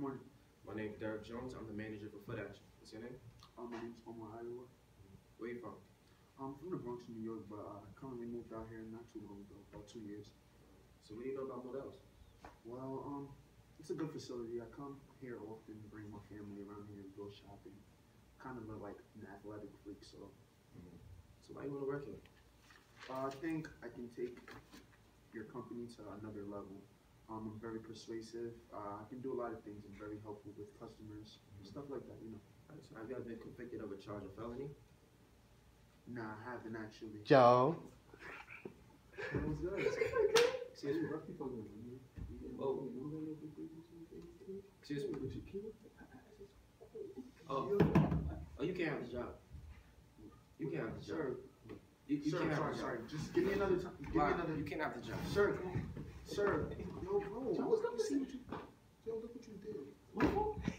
Good morning. My name's Derek Jones. I'm the manager for Foot Action. What's your name? Uh, my name's Omar Iowa. Where you from? I'm from the Bronx, New York, but I currently moved out here not too long ago, about two years. So what do you know about Models? Well, um, it's a good facility. I come here often, bring my family around here, go shopping. Kind of a, like an athletic freak, so So why you want to work here? uh, I think I can take your company to another level. Um, I'm very persuasive. Uh, I can do a lot of things. I'm very helpful with customers, stuff like that. You know. Alright, so have you ever been convicted of a charge of felony? Nah, I haven't actually. Joe. That was good. Excuse me. Whoa. Excuse me. Oh. Oh, you can't have the job. You can't have the job. Sir, You, you sir, can't have sorry, the job. sorry. Just give me another time. Give Why? me another. You can't have the job. Sir, come on. Sir, não, não, não, não, não, não, não, time. não, não, não, não, não,